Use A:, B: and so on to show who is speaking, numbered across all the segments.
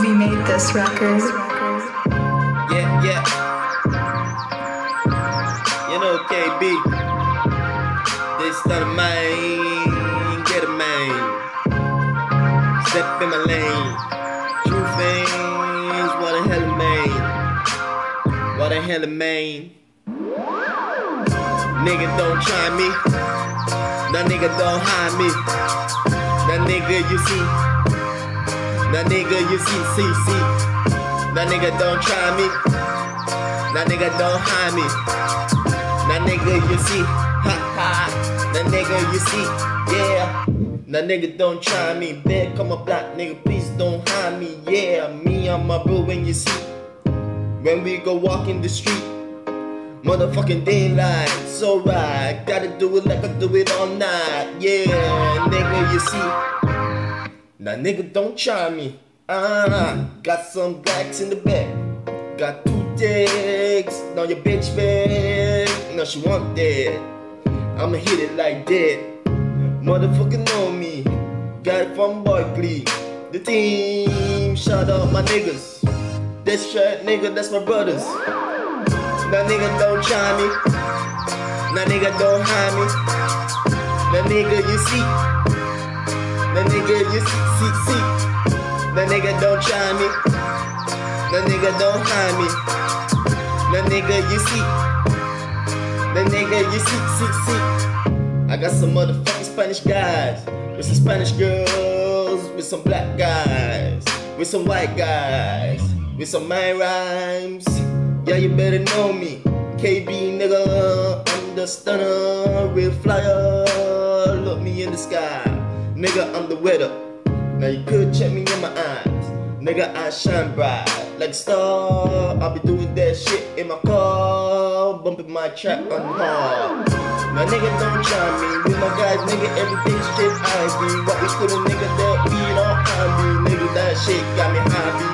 A: Scooby made this record.
B: Yeah, yeah. You know, KB. This not a get a. Step in my lane. True things, what the hell, man? What the hell, man? Nigga don't try me. That nigga don't hide me. That nigga you see. That nigga you see, see, see. That nigga don't try me. That nigga don't hide me. That nigga you see. Ha ha. That nigga you see. Yeah. That nigga don't try me. There come a black nigga, please don't hide me. Yeah. Me and my bro when you see. When we go walk in the street. Motherfucking daylight, so right. Gotta do it like I do it all night. Yeah, nigga, you see. Now, nigga, don't try me. Ah, got some blacks in the back. Got two dicks. Now your bitch bad. Now she want that. I'ma hit it like that. Motherfucker know me. Got it from Barkley. The team, shout out my niggas. That's right, nigga, that's my brothers. Now nigga don't try me. That nigga don't hide me. That nigga you see. That nigga you see, see. That nigga don't try me. That nigga don't hide me. That nigga you see. That nigga you see, see, see. I got some motherfucking Spanish guys. With some Spanish girls. With some black guys. With some white guys. With some mind rhymes. Yeah, you better know me. KB nigga, I'm the stunner, real flyer. Look me in the sky. Nigga, I'm the weather. Now you could check me in my eyes. Nigga, I shine bright like a star. I'll be doing that shit in my car, bumping my track on hard. Now nigga, don't try me. With my guys, nigga, Everything's shit I be. What we put a nigga that we don't on me. Nigga, that shit got me happy.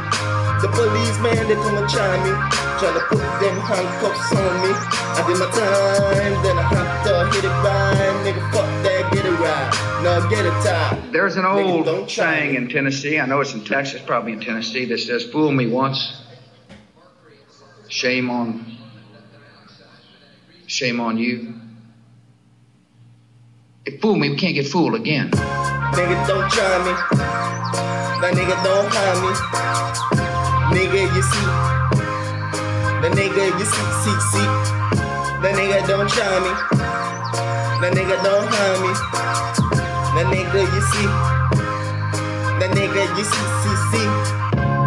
B: The police, man, they come and try me. Tryna put them handcuffs on me. I did my time, then I have to hit it right. Nigga, fuck that, get it right. Now get it tight.
C: There's an old saying in Tennessee, I know it's in Texas, probably in Tennessee, that says, Fool me once, shame on shame on you. If fool me, we can't get fooled again.
B: Nigga, don't try me. That nigga don't hide me. Nigga, you see. The nigga, you see, see, see. That nigga don't try me. That nigga don't hide me. That nigga, you see. That nigga, you see, see, see.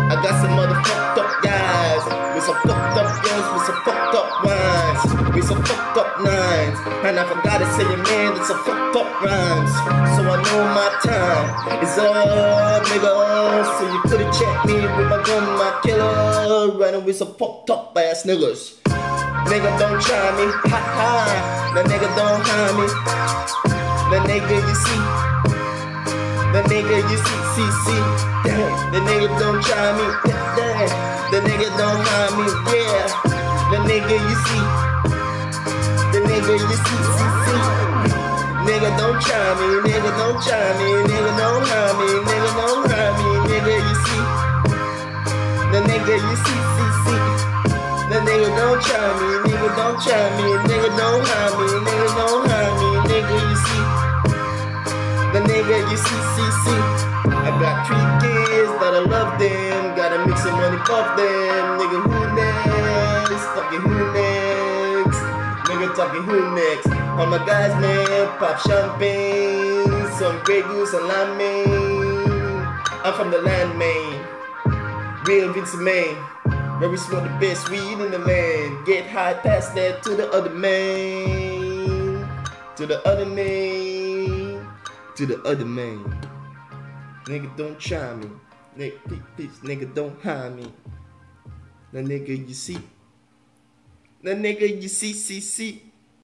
B: I got some motherfucked up guys with some fucked up girls with some fucked up rhymes with some fucked up nines. And I forgot to say it, man, that's some fucked up rhymes. So I know my time is up, nigga. So you could've checked me with my gun, my killer, running with some fucked up ass niggas. Nigga, don't try me, ha ha. The nigga don't hide me. The nigga you see. The nigga you see, see, see. Damn. The nigga don't try me. Damn. The nigga don't hide me. Yeah. The nigga you see. The nigga you see, see, see. Nigga don't try me. Nigga don't try me. Nigga don't hide me. Nigga don't hide me. Nigga you see. The nigga you see, see, see. The nigga don't try me. Nigga don't try me. Nigga don't hide me. You see, see, see. I got three kids that I love them. Gotta make some money off them. Nigga, who next? Talking who next? Nigga, talking who next? All my guys, man, pop champagne. Some Grey Goose and Lime I'm from the land, man. Real Vince man. Where we smoke the best weed in the land. Get high past that to the other man. To the other man to the other man. Nigga, don't try me. Nigga, please, please, nigga, don't hide me. The nigga you see. The nigga you see, see, see.